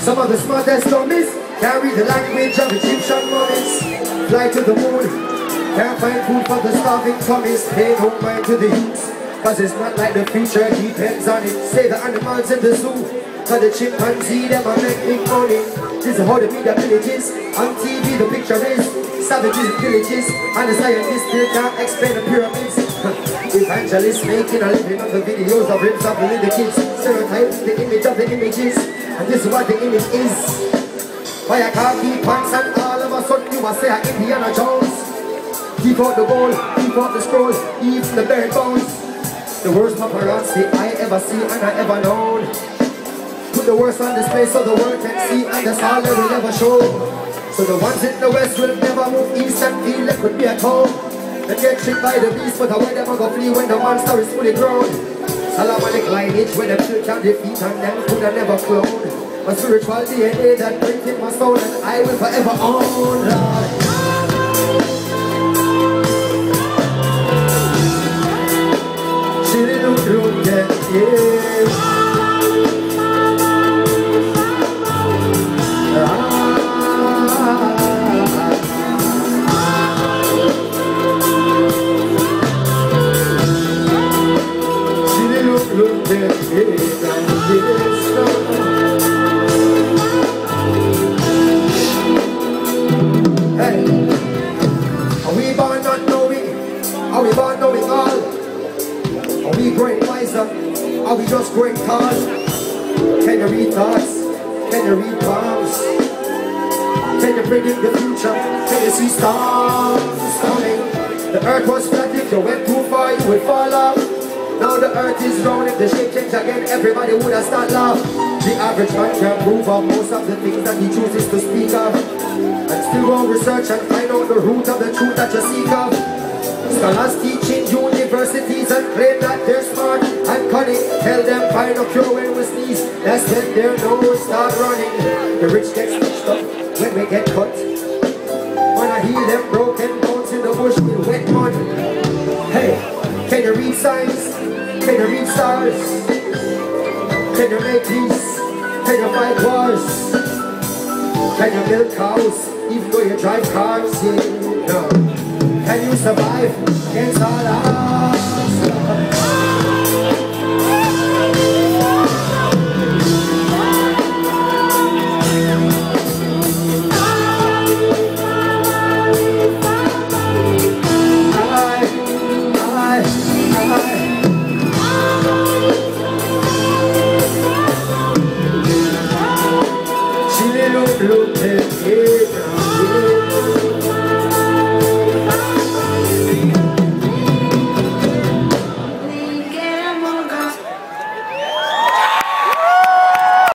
Some of the smartest dummies Carry the language of Egyptian mummies. Fly to the moon, can't find food for the starving tummies. Pay no mind to the youths, cause it's not like the future depends on it. Say the animals in the zoo, cause the chimpanzee them are making money. This is how the media villages, on TV the picture is savages and the scientists still can't explain the pyramids. Evangelists making a living on the videos of rips of the kids. Stereotyping the image of the images. And this is what the image is. By a khaki pants and all of a sudden you must say a Indiana Jones. Keep out the gold, keep out the scroll, even the bare bones. The worst paparazzi I ever see and I ever known. Put the worst on display so the world can see and that's all they will ever show. So the ones in the west will never move east and feel like could be at home. They get tricked by the beast but where them go flee when the monster is fully grown. Solomonic lineage where them still can defeat and them could have never clone. My spiritual DNA that brings in my soul and I will forever own. Lord. Are we great just growing cars? Can you read thoughts? Can you read palms? Can you predict the future? Can stars coming? The earth was flat, if you went too far you would fall off the earth is round, if the shape change again everybody would have start laugh The average man can prove of most of the things that he chooses to speak of And still go research and find out the root of the truth that you seek of Scholars teaching universities and claim that they're smart and cunning. Tell them find a cure when we sneeze. That's when their nose start running. The rich get stitched up when we get cut. Wanna heal them broken bones in the bush with wet mud. Hey, can you read signs? Can you read stars? Can you make peace? Can you fight wars? Can you build cows even though you drive cars? Yeah. Can you survive against all odds? Look at it